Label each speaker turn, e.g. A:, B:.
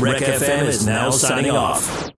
A: Rec FM is now signing off.